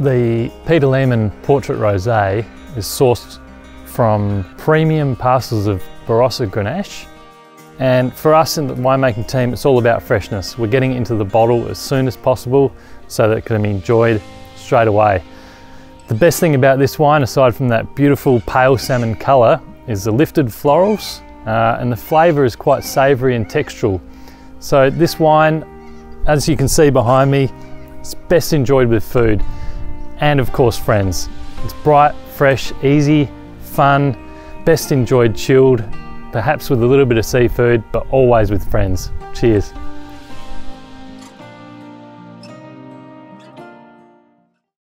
The Peter Lehmann Portrait Rosé is sourced from premium parcels of Barossa Grenache. And for us in the winemaking team, it's all about freshness. We're getting it into the bottle as soon as possible so that it can be enjoyed straight away. The best thing about this wine, aside from that beautiful pale salmon colour, is the lifted florals uh, and the flavour is quite savoury and textural. So this wine, as you can see behind me, it's best enjoyed with food and of course friends. It's bright, fresh, easy, fun, best enjoyed chilled, perhaps with a little bit of seafood, but always with friends. Cheers.